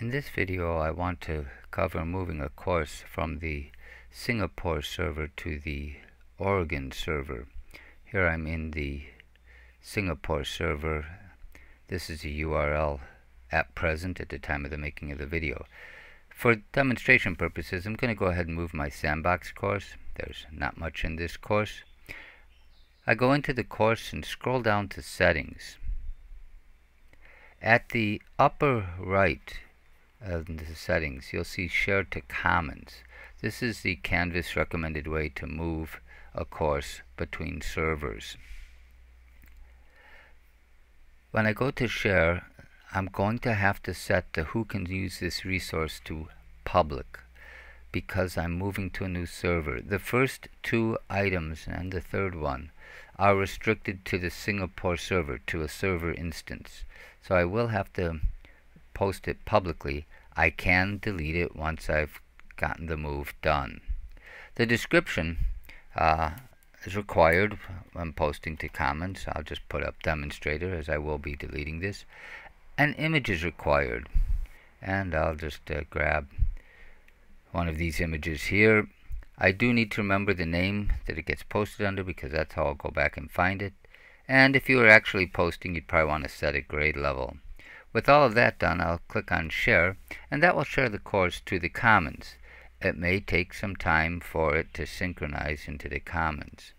In this video I want to cover moving a course from the Singapore server to the Oregon server. Here I'm in the Singapore server. This is the URL at present at the time of the making of the video. For demonstration purposes I'm going to go ahead and move my sandbox course. There's not much in this course. I go into the course and scroll down to settings. At the upper right of the settings, you'll see Share to Commons. This is the Canvas recommended way to move a course between servers. When I go to Share, I'm going to have to set the who can use this resource to public because I'm moving to a new server. The first two items and the third one are restricted to the Singapore server, to a server instance. So I will have to post it publicly. I can delete it once I've gotten the move done. The description uh, is required when posting to Commons. I'll just put up demonstrator as I will be deleting this. An image is required. And I'll just uh, grab one of these images here I do need to remember the name that it gets posted under because that's how I'll go back and find it. And if you are actually posting, you'd probably want to set a grade level. With all of that done, I'll click on Share, and that will share the course to the Commons. It may take some time for it to synchronize into the Commons.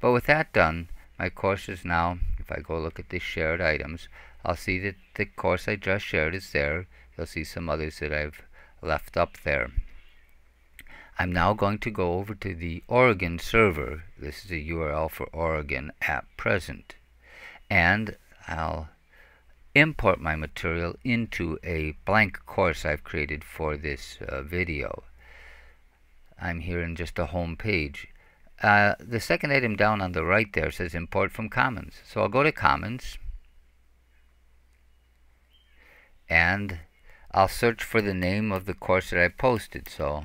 But with that done, my course is now, if I go look at the shared items, I'll see that the course I just shared is there. You'll see some others that I've left up there. I'm now going to go over to the Oregon server. This is the URL for Oregon at present. And I'll import my material into a blank course I've created for this uh, video. I'm here in just the home page. Uh, the second item down on the right there says import from Commons. So I'll go to Commons and I'll search for the name of the course that I posted. So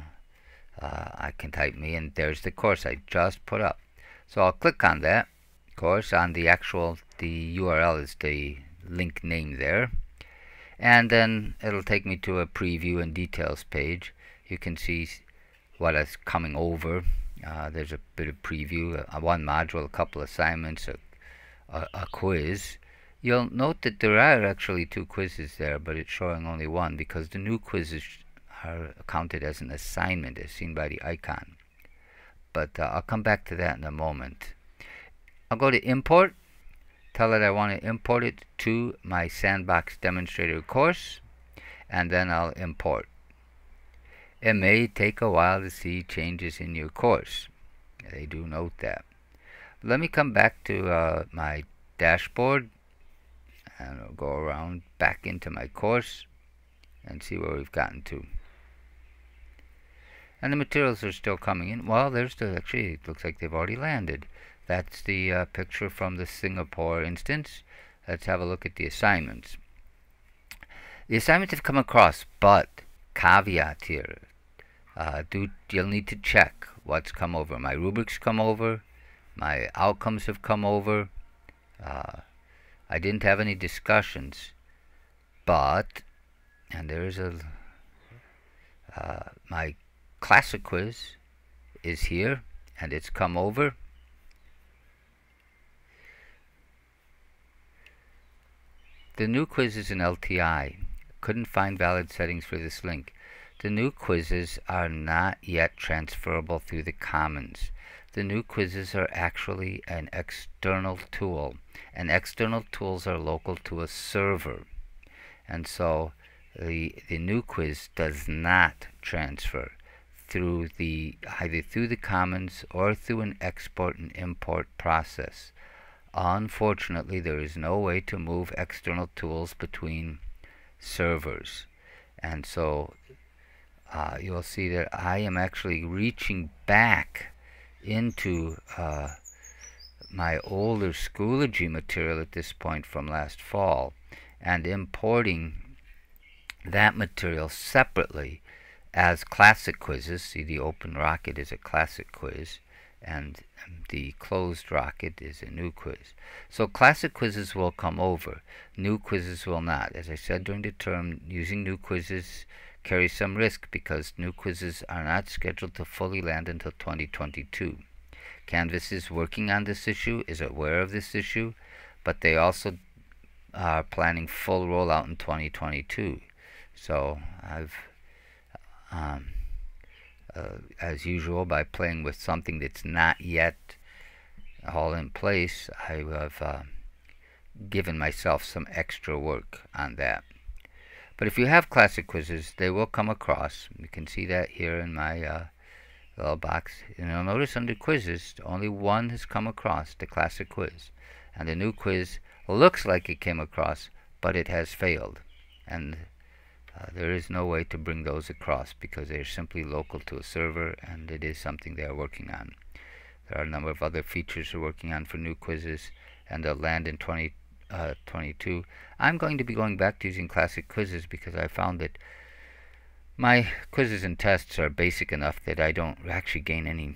uh, I can type me and there's the course I just put up. So I'll click on that course on the actual, the URL is the link name there. And then it'll take me to a preview and details page. You can see what is coming over. Uh, there's a bit of preview, uh, one module, a couple assignments, a, a, a quiz. You'll note that there are actually two quizzes there, but it's showing only one because the new quizzes are counted as an assignment as seen by the icon. But uh, I'll come back to that in a moment. I'll go to import, tell it I want to import it to my sandbox demonstrator course, and then I'll import. It may take a while to see changes in your course. They do note that. Let me come back to uh, my dashboard and I'll go around back into my course and see where we've gotten to. And the materials are still coming in. Well, there's the, actually, it looks like they've already landed. That's the uh, picture from the Singapore instance. Let's have a look at the assignments. The assignments have come across, but caveat here. Uh, do You'll need to check what's come over. My rubrics come over. My outcomes have come over. Uh, I didn't have any discussions, but, and there's a, uh, my classic quiz is here and it's come over the new quiz is an LTI couldn't find valid settings for this link. The new quizzes are not yet transferable through the commons. The new quizzes are actually an external tool and external tools are local to a server. And so the the new quiz does not transfer through the either through the commons or through an export and import process. Unfortunately, there is no way to move external tools between servers. And so uh, you'll see that I am actually reaching back into uh, my older Schoology material at this point from last fall and importing that material separately as classic quizzes. See, the Open Rocket is a classic quiz. And the closed rocket is a new quiz. So classic quizzes will come over, new quizzes will not. As I said during the term, using new quizzes carries some risk because new quizzes are not scheduled to fully land until 2022. Canvas is working on this issue, is aware of this issue, but they also are planning full rollout in 2022. So I've um, uh, as usual, by playing with something that's not yet all in place, I have uh, given myself some extra work on that. But if you have classic quizzes, they will come across. You can see that here in my uh, little box. And you'll notice under quizzes, only one has come across, the classic quiz. And the new quiz looks like it came across, but it has failed. And uh, there is no way to bring those across because they are simply local to a server and it is something they are working on. There are a number of other features they're working on for new quizzes and they'll land in 2022. Uh, I'm going to be going back to using classic quizzes because I found that my quizzes and tests are basic enough that I don't actually gain any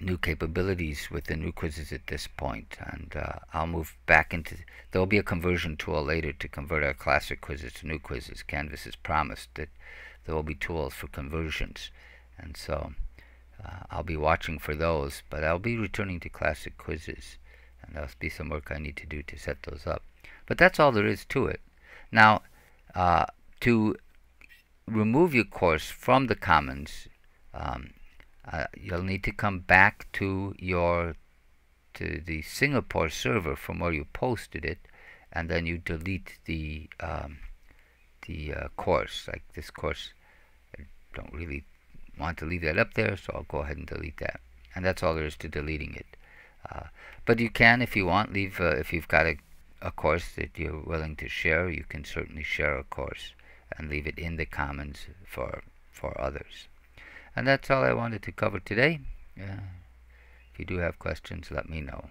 new capabilities with the new quizzes at this point and uh, I'll move back into there'll be a conversion tool later to convert our classic quizzes to new quizzes. Canvas has promised that there will be tools for conversions and so uh, I'll be watching for those but I'll be returning to classic quizzes and there'll be some work I need to do to set those up. But that's all there is to it. Now uh, to remove your course from the commons um, uh, you'll need to come back to your to the Singapore server from where you posted it and then you delete the um, the uh, course. Like this course I don't really want to leave that up there so I'll go ahead and delete that. And that's all there is to deleting it. Uh, but you can if you want leave uh, if you've got a, a course that you're willing to share you can certainly share a course and leave it in the commons for for others and that's all I wanted to cover today. Yeah. If you do have questions, let me know.